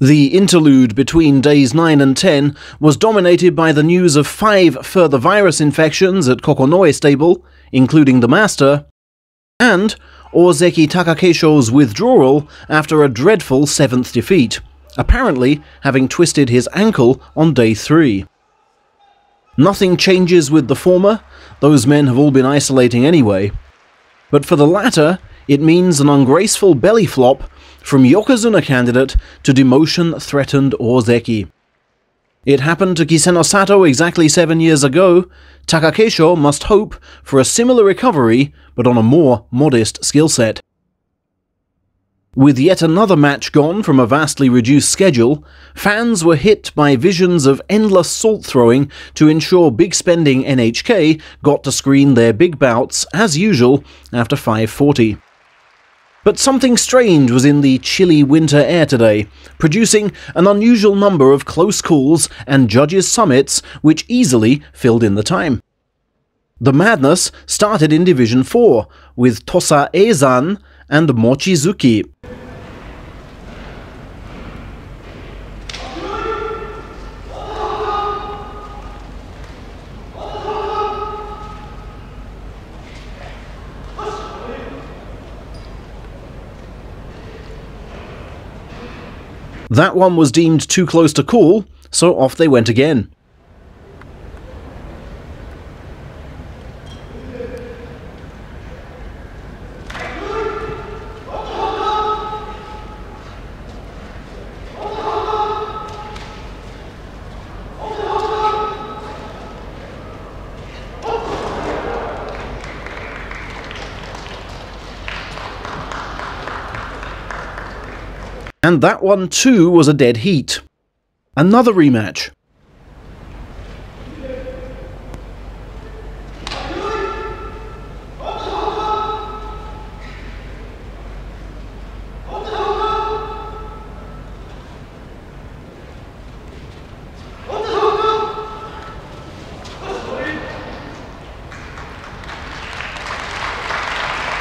The interlude between days 9 and 10 was dominated by the news of five further virus infections at Kokonoe stable, including the master, and Ozeki Takakeisho's withdrawal after a dreadful seventh defeat, apparently having twisted his ankle on day 3. Nothing changes with the former, those men have all been isolating anyway. But for the latter, it means an ungraceful belly flop from Yokozuna candidate to demotion threatened Ozeki. It happened to Kisenosato exactly seven years ago. Takakeisho must hope for a similar recovery, but on a more modest skill set. With yet another match gone from a vastly reduced schedule, fans were hit by visions of endless salt throwing to ensure big spending NHK got to screen their big bouts, as usual, after 540. But something strange was in the chilly winter air today, producing an unusual number of close calls and judges' summits which easily filled in the time. The madness started in Division 4, with Tosa Eizan and Mochizuki. That one was deemed too close to call, so off they went again. And that one too was a dead heat. Another rematch.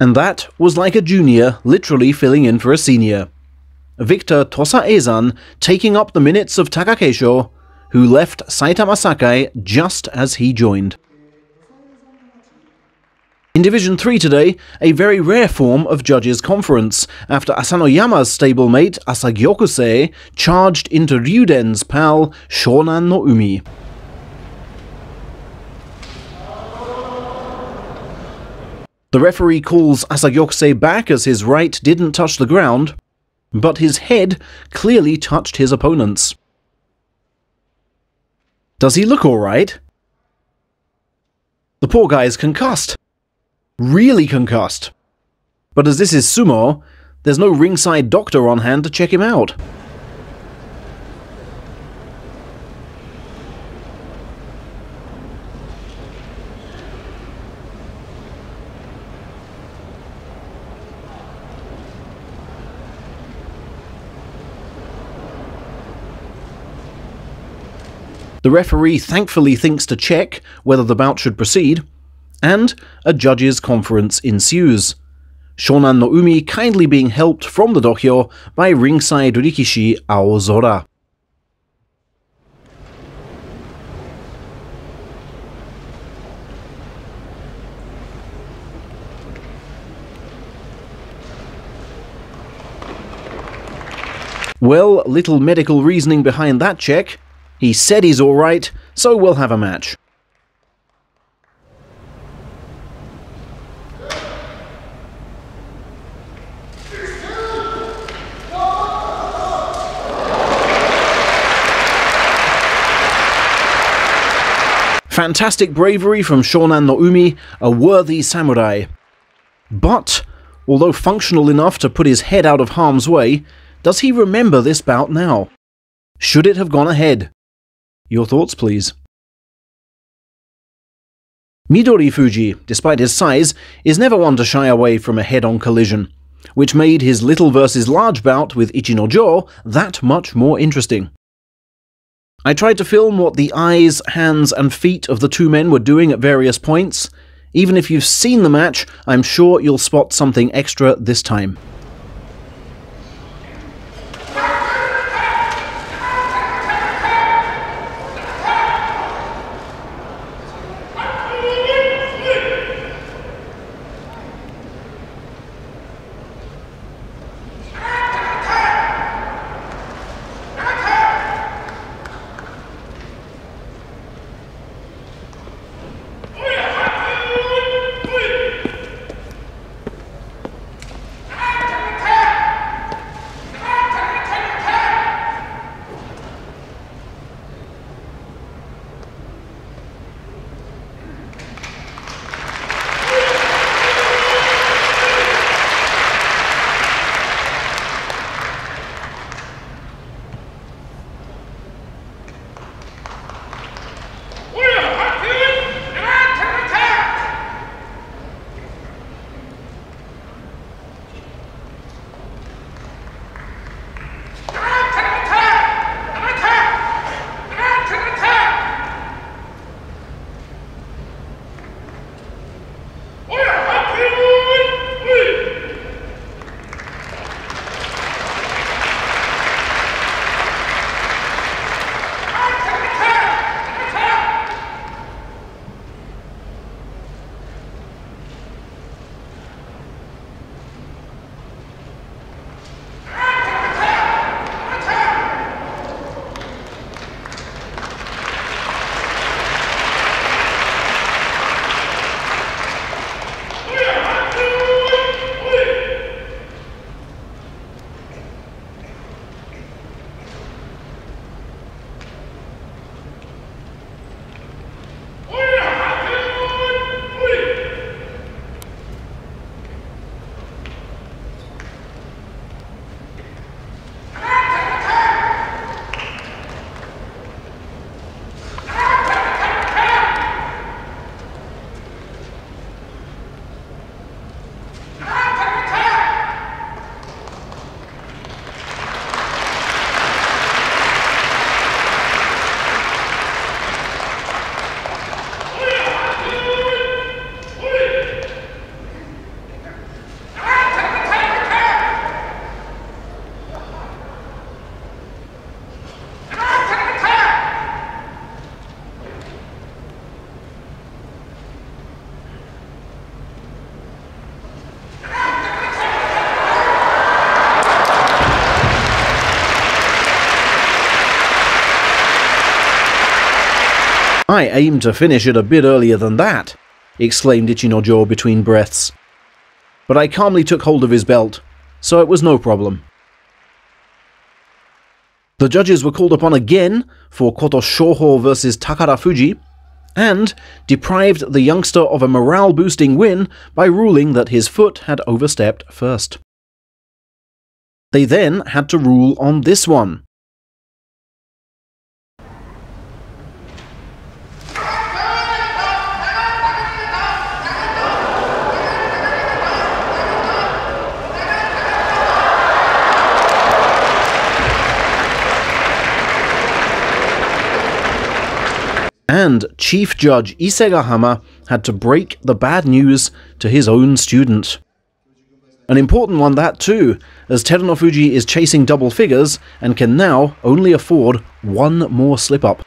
And that was like a junior literally filling in for a senior. Victor Tosa taking up the minutes of Takakeisho, who left Saitama Sakae just as he joined. In Division 3 today, a very rare form of judges' conference, after Asanoyama's stablemate Asagyokusei charged into Ryuden's pal Shonan no Umi. The referee calls Asagyokusei back as his right didn't touch the ground, but his head clearly touched his opponent's. Does he look alright? The poor guy is concussed. Really concussed. But as this is sumo, there's no ringside doctor on hand to check him out. The referee thankfully thinks to check whether the bout should proceed, and a judges' conference ensues. Shonan no Umi kindly being helped from the dohyo by ringside Rikishi Aozora. Well, little medical reasoning behind that check. He said he's alright, so we'll have a match. Fantastic bravery from Shonan no Umi, a worthy samurai. But, although functional enough to put his head out of harm's way, does he remember this bout now? Should it have gone ahead? Your thoughts, please. Midorifuji, despite his size, is never one to shy away from a head-on collision, which made his little versus large bout with Ichinojo that much more interesting. I tried to film what the eyes, hands, and feet of the two men were doing at various points. Even if you've seen the match, I'm sure you'll spot something extra this time. I aimed to finish it a bit earlier than that, exclaimed Ichinojo between breaths. But I calmly took hold of his belt, so it was no problem. The judges were called upon again for Kotoshoho versus Takarafuji, and deprived the youngster of a morale boosting win by ruling that his foot had overstepped first. They then had to rule on this one. And Chief Judge Isegahama had to break the bad news to his own student. An important one that too, as Terunofuji is chasing double figures and can now only afford one more slip-up.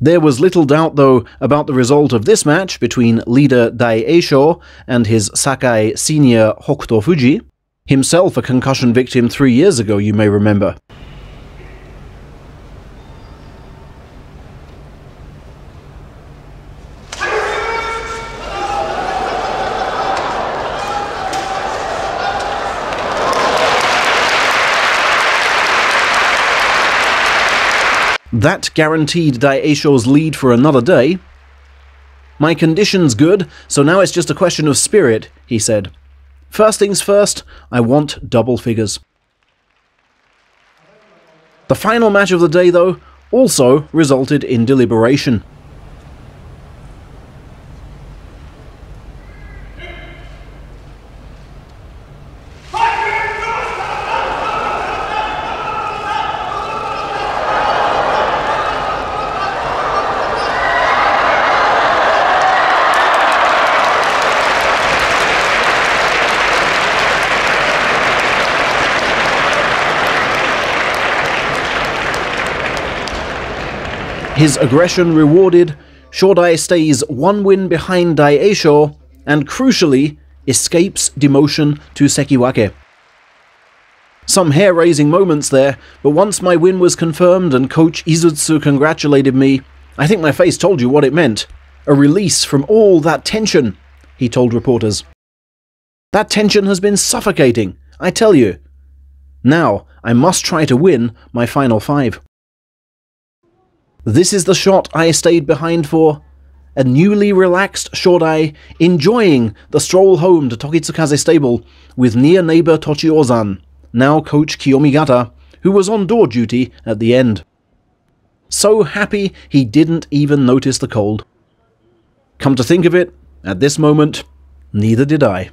There was little doubt, though, about the result of this match between leader Daieisho and his Sakae senior Hokutofuji, himself a concussion victim three years ago, you may remember. That guaranteed Daieisho's lead for another day. My condition's good, so now it's just a question of spirit, he said. First things first, I want double figures. The final match of the day, though, also resulted in deliberation. His aggression rewarded, Shodai stays one win behind Daieisho, and crucially, escapes demotion to Sekiwake. Some hair-raising moments there, but once my win was confirmed and Coach Izutsu congratulated me, I think my face told you what it meant. A release from all that tension, he told reporters. That tension has been suffocating, I tell you. Now, I must try to win my final five. This is the shot I stayed behind for. A newly relaxed Shodai enjoying the stroll home to Tokitsukaze stable with near neighbor Tochiozan, now coach Kiyomigata, who was on door duty at the end. So happy he didn't even notice the cold. Come to think of it, at this moment, neither did I.